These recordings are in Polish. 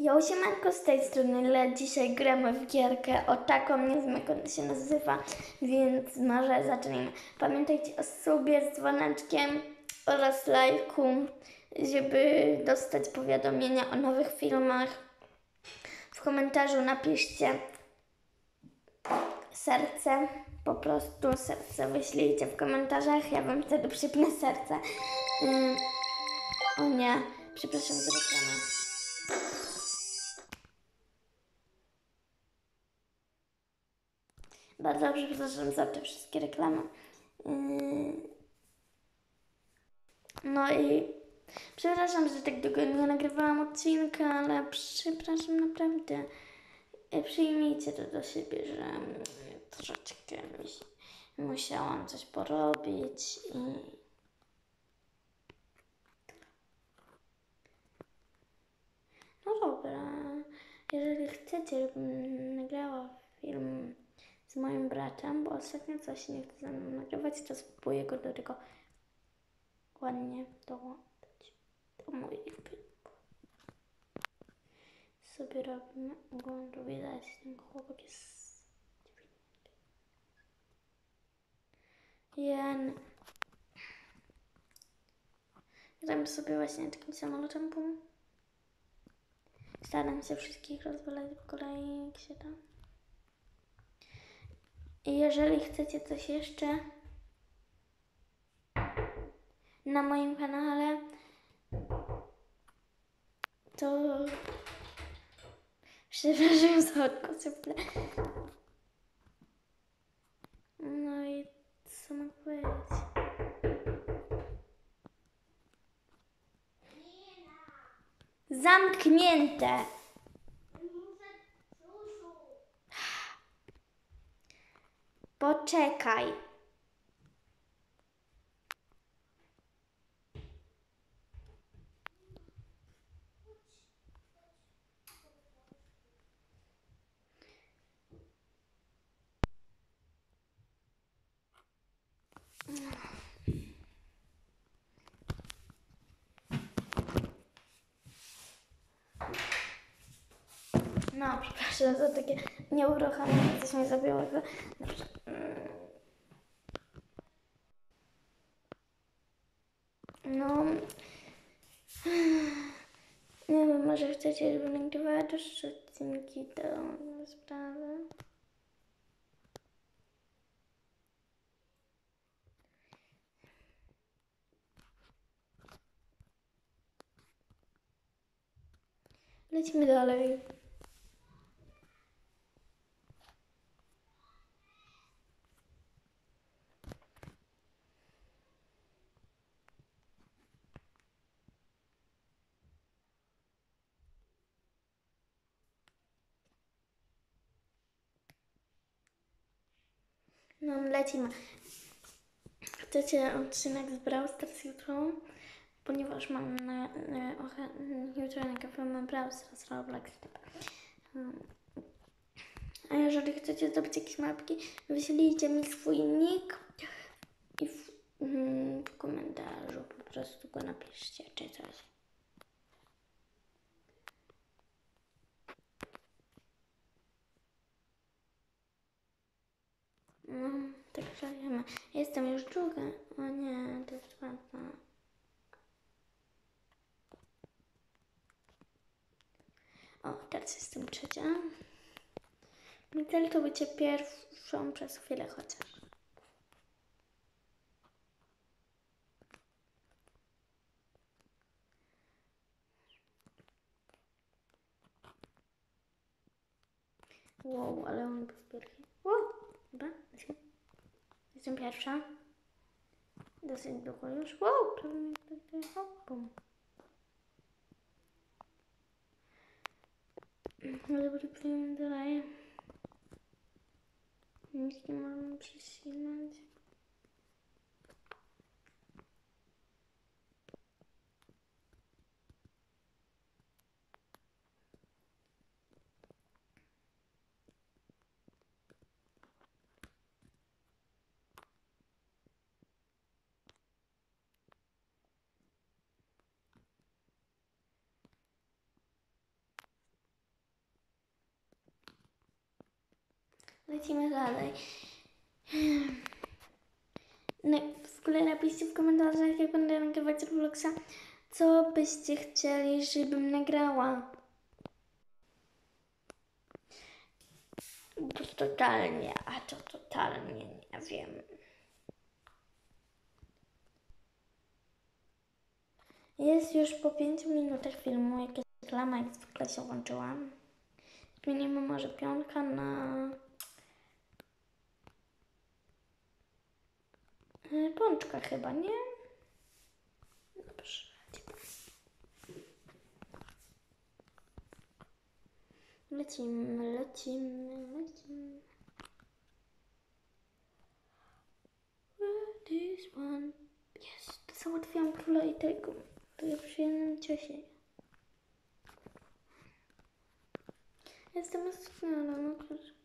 Ja siemanko z tej strony, ale dzisiaj gramy w gierkę o taką, nie wiem jak ona się nazywa, więc może zacznijmy. Pamiętajcie o subie z dzwoneczkiem oraz lajku, żeby dostać powiadomienia o nowych filmach. W komentarzu napiszcie serce, po prostu serce wyślijcie w komentarzach, ja wam wtedy przypnę serce. O nie, przepraszam za reklamę. Bardzo przepraszam za te wszystkie reklamy. Yy. No i przepraszam, że tak długo nie nagrywałam odcinka, ale przepraszam naprawdę. Yy, Przyjmijcie to do siebie, że mm, troszeczkę musiałam coś porobić i No dobra, jeżeli chcecie, żebym nagrała film z moim bratem, bo ostatnio coś nie chce ze mną nagrywać, to spróbuję go do tego ładnie dołączyć do moich filmów. Sobie robimy oglądu, widać, ten chłopak jest. Jen. Gram sobie właśnie takim samolotem, bum. Staram się wszystkich rozwalać po kolei, jak się da. Jeżeli chcecie coś jeszcze na moim kanale, to przepraszam za odgłosy. No i co mogę powiedzieć? Zamknięte. Poczekaj. No, przepraszam za takie nieuruchomienie, coś mnie zabiło. Dobrze. No. Nie wiem, może chcecie, żebym nagrywała też odcinki do sprawy. Lecimy dalej. No, lecimy. Chcecie odcinek z Brawl Stars jutro? Ponieważ mam na, na, ochę- jutro na kawę mam Brawl Stars Roblox. A jeżeli chcecie zdobyć jakieś mapki, wyślijcie mi swój nick i w, mm, w komentarzu po prostu go napiszcie czy coś. No, wiemy. Jestem już druga. O nie, to jest czwarta. O, teraz jestem trzecia. Mój cel to bycie pierwszą przez chwilę chociaż. Wow, ale on był wielki. Jestem pierwsza. Dosyć długo już. Wow, to mi tutaj hopą. Ale wrócimy dalej. Nic nie możemy przesilać. Lecimy dalej. No, w ogóle napiszcie w komentarzach, jak będę nagrywać Robloxa, co byście chcieli, żebym nagrała. Bo totalnie, a to totalnie nie wiem. Jest już po 5 minutach filmu, jakaś reklama jak zwykle się włączyłam. Zmienimy może piątka na pączka chyba, nie? Dobrze. Lecimy, lecimy, lecimy. This one. Jest, załatwiłam króla i tego. To ja przy jednym ciosie. Jestem ostrzegana, no proszę.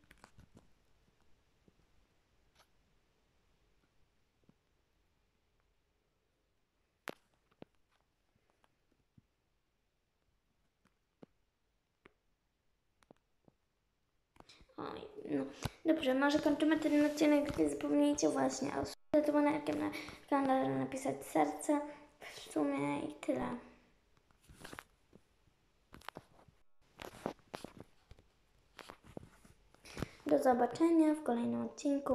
Oj, no. Dobrze, może kończymy ten odcinek. Nie zapomnijcie właśnie o subskrypcji na kanale, napisać serce. W sumie i tyle. Do zobaczenia w kolejnym odcinku.